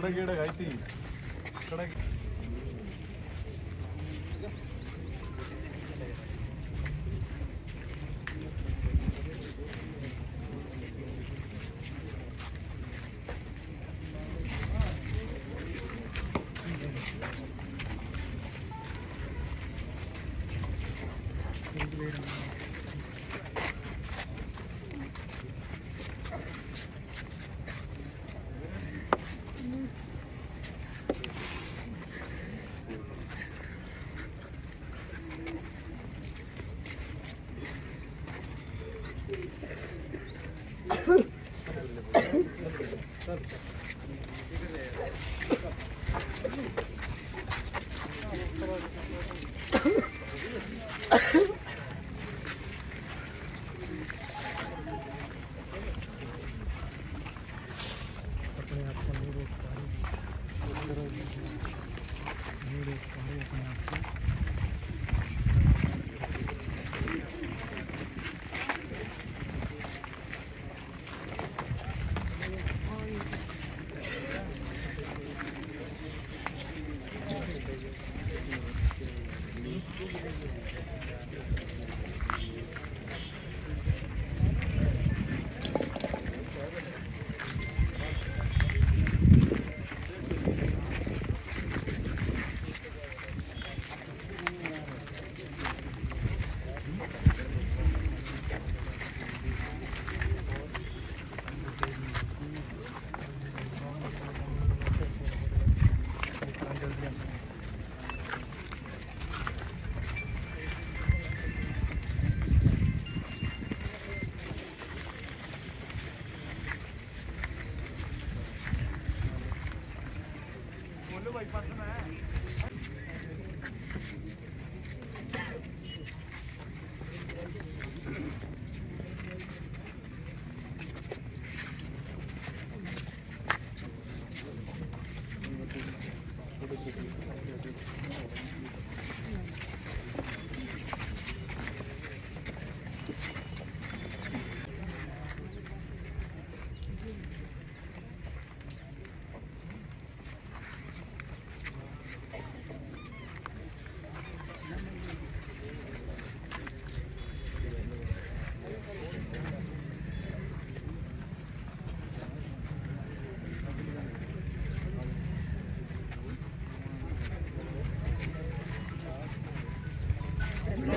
ಕಡಗ ಗಿಡಗ ಐತಿ ಕಡಗ Thank you. Ha ha ha. Road బయటపడుతున్నా Thank you.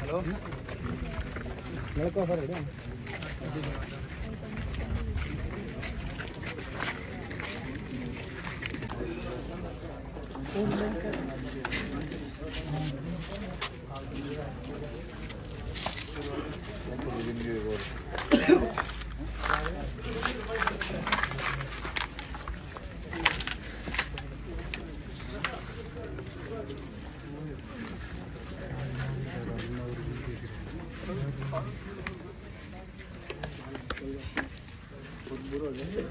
Hello लड़का बहुत बुरा हो जाएगा